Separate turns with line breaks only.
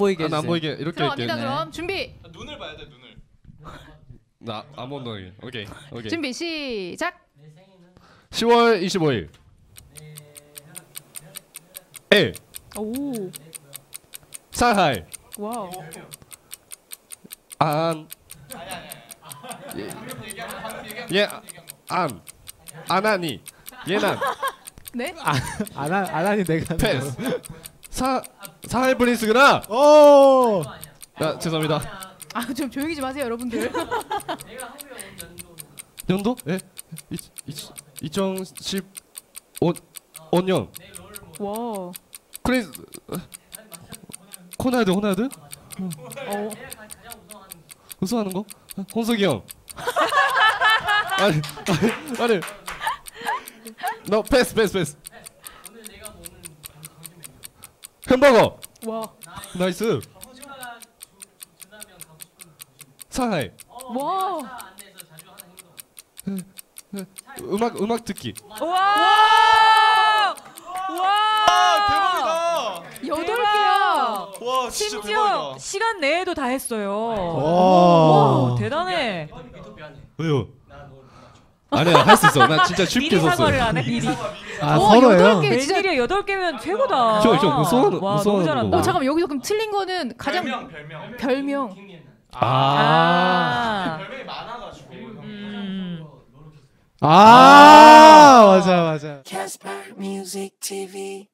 보이게
아,
해주세요.
안 보이게 이렇게
들어갑니다.
이렇게.
그럼 준비
눈을 봐야 돼 눈을.
나 아몬드 오일. 오케이 오케이.
준비 시작.
10월 25일. 1.
오
상하이.
와우.
안. 예. 안. 아나니. 예난.
네?
안 하 안 하니 내가
패스. 사 사할 프린스구나.
오
아 죄송합니다.
아 좀 조용히 좀 하세요 여러분들.
연도? 예. 2015 5년.
와.
크리스 호나드 호나드?
어.
우승하는 거? 홍석이 형. 아니 아니 아니. 너 패스 패스 패스. 햄버거.
와.
nice. 상하이.
와.
음악 음악 듣기.
와! 와!
대박이다.
여덟! 개야.
와 진짜
심지어
대박이다.
시간 내에도 다 했어요.
와.
와, 대단해.
왜요? 아니야 할 수 있어. 나 진짜 쉽게
미리 사과를
썼어요.
하네. 미리.
아
어,
서로예요
여덟 개. 진짜-
웬일이야 여덟 개면 최고다.
저, 저 무서운-
와
무서운
너무 잘한다.
거.
어 잠깐만 여기서 그럼 틀린 거는 가장
별명 별명.
별명.
아.
아.
별명이 많아가지고.
음.
아 맞아 맞아
Casper Music TV.